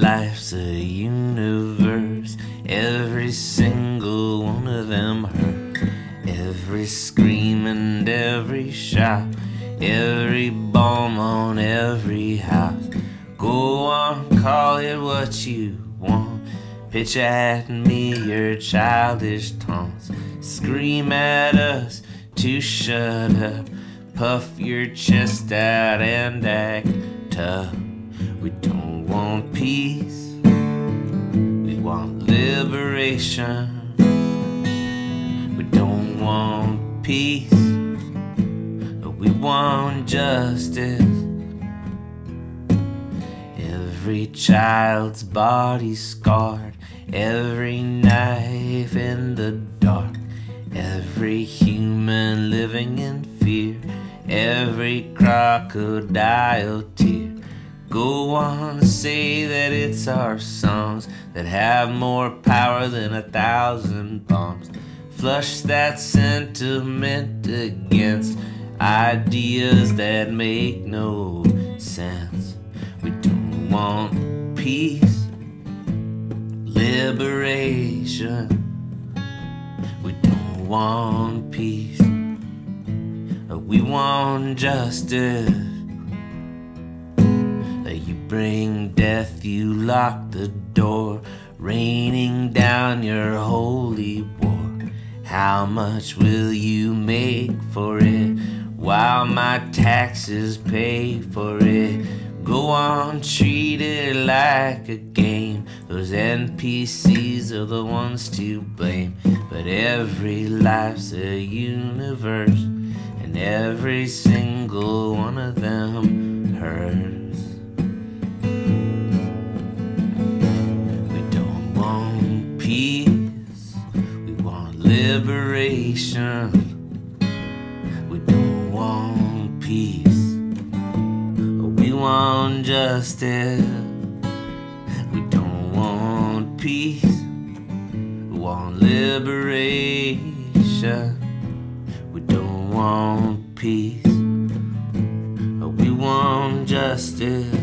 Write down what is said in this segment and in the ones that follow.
Life's a universe. Every single one of them hurts. Every scream and every shot. Every bomb on every house. Go on, call it what you want. Pitch at me your childish taunts. Scream at us to shut up. Puff your chest out and act tough. We don't want peace, we want liberation. We don't want peace, but we want justice. Every child's body scarred, every knife in the dark, every human living in fear, every crocodile tear. Go on, say that it's our songs that have more power than a thousand bombs. Flush that sentiment against ideas that make no sense. We don't want peace, liberation. We don't want peace, we want justice. Bring death, you lock the door, raining down your holy war. How much will you make for it? While my taxes pay for it. Go on, treat it like a game. Those NPCs are the ones to blame. But every life's a universe, and every single one of them liberation. We don't want peace we want justice. We don't want peace. We want liberation. We don't want peace. We want justice.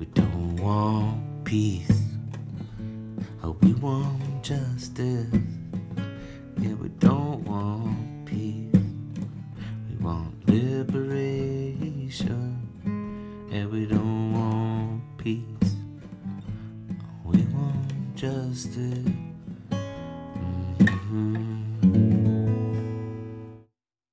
We don't want peace, oh, we want justice. Yeah, we don't want peace, we want liberation. Yeah, we don't want peace, we want justice. Mhm.